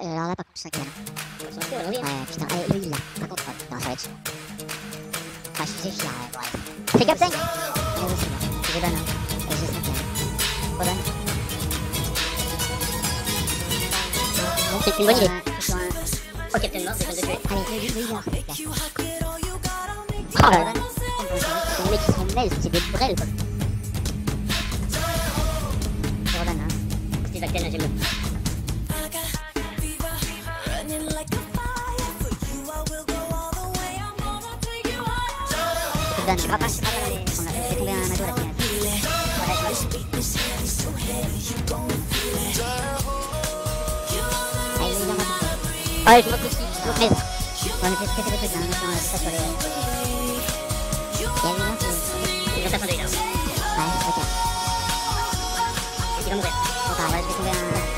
Alors là, par contre, aujourd'hui. Ouais, putain, allez, lui, il l'a. Par contre, ouais, non, ça va être chaud. Ah, je suis fier, ouais, bref. Fais cap 5 Allez, aussi, là. Je donne, hein. Allez, j'ai 5 là. Redonne. Donc c'est une bonne idée. Oh, Captain Mort, c'est comme de tuer. Allez, là. Oh là là. C'est des mecs qui sont c'est des brels, quoi. Hein. Steve Acten, j'aime le. Rapace, allez. On a fait tomber un. Allez, je me couche, je me Mais, on on. Il y a eu un qui... Je vais t'attendre là. Ouais, ok. Il va mourir. Tomber un...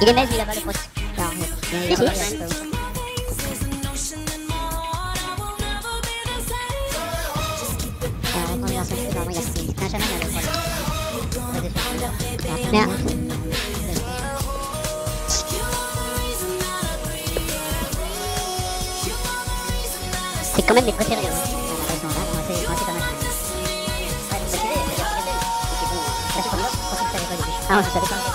Il est il a pas le. Alors, il pas a le. Pas Merde. C'est quand même mes préférés. hein. Bah. Ah, savais pas.